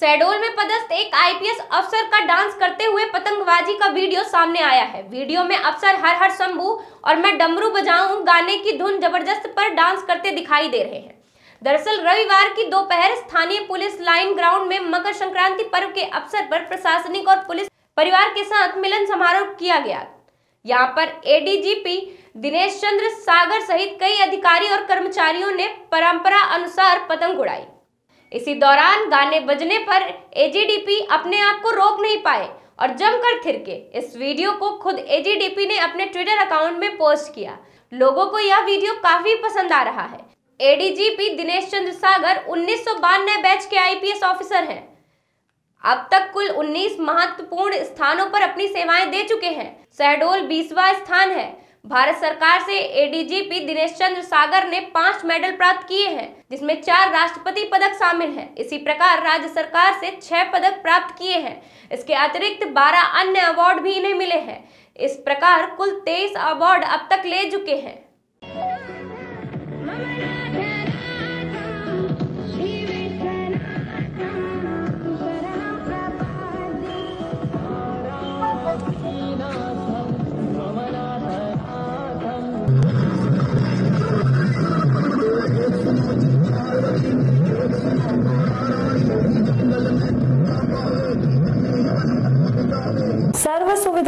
शहडोल में पदस्थ एक आईपीएस अफसर का डांस करते हुए पतंगबाजी का वीडियो सामने आया है। वीडियो में अफसर हर हर शंभू और मैं डमरू बजाऊं गाने की धुन ज़बरदस्त पर डांस करते दिखाई दे रहे हैं। दरअसल रविवार की दोपहर स्थानीय पुलिस लाइन ग्राउंड में मकर संक्रांति पर्व के अवसर पर प्रशासनिक और पुलिस परिवार के साथ मिलन समारोह किया गया। यहाँ पर एडीजीपी दिनेश चंद्र सागर सहित कई अधिकारी और कर्मचारियों ने परंपरा अनुसार पतंग उड़ाई। इसी दौरान गाने बजने पर एजीडीपी अपने आप को रोक नहीं पाए और जमकर थिरके। इस वीडियो को खुद एजीडीपी ने अपने ट्विटर अकाउंट में पोस्ट किया। लोगों को यह वीडियो काफ़ी पसंद आ रहा है। एडीजीपी दिनेश चंद्र सागर उन्नीस सौ बानवे बैच के आईपीएस ऑफिसर हैं। अब तक कुल 19 महत्वपूर्ण स्थानों पर अपनी सेवाएँ दे चुके हैं। शहडोल बीसवा स्थान है। भारत सरकार से एडीजीपी दिनेश चंद्र सागर ने पाँच मेडल प्राप्त किए हैं, जिसमें चार राष्ट्रपति पदक शामिल हैं। इसी प्रकार राज्य सरकार से छह पदक प्राप्त किए हैं। इसके अतिरिक्त बारह अन्य अवार्ड भी इन्हें मिले हैं। इस प्रकार कुल तेईस अवार्ड अब तक ले चुके हैं।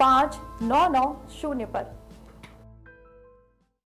पाँच नौ नौ शून्य पर।